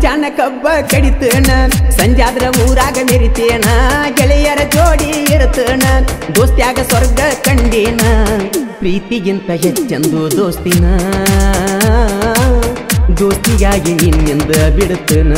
ಮುಂಚಾನ ಕಬ್ಬ ಕಡಿತೇನ, ಸಂಜಾದ್ರ ಊರಾಗ ಮೆರಿತೇನ ಗೆಳೆಯರ ಜೋಡಿ ಇರ್ತೇನ, ದೋಸ್ತ್ಯಾಗ ಸ್ವರ್ಗ ಕಂಡೇನ, ಪ್ರೀತಿಗಿಂತ ಹೆಚ್ಚೆಂದು ದೋಸ್ತಿನ ದೋಸ್ತಿಗಾಗಿ ನಿನ್ನಿಂದ ಬಿಡುತ್ತೇನ.